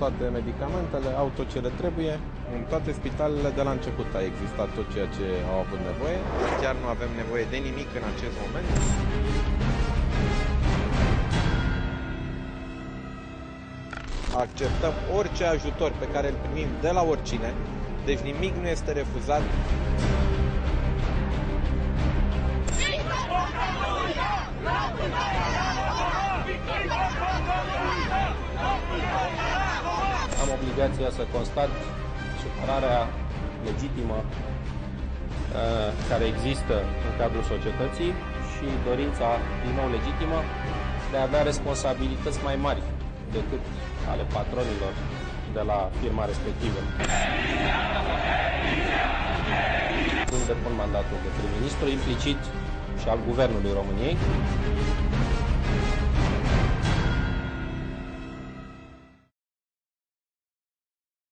toate medicamentele, au tot ce le trebuie. În toate spitalele de la început a existat tot ceea ce au avut nevoie. Chiar nu avem nevoie de nimic în acest moment. Acceptăm orice ajutor pe care îl primim de la oricine, deci nimic nu este refuzat. Obligația să constat supărarea legitimă uh, care există în cadrul societății și dorința din nou legitimă de a avea responsabilități mai mari decât ale patronilor de la firma respectivă. Când depun mandatul de prim-ministru, implicit și al Guvernului României,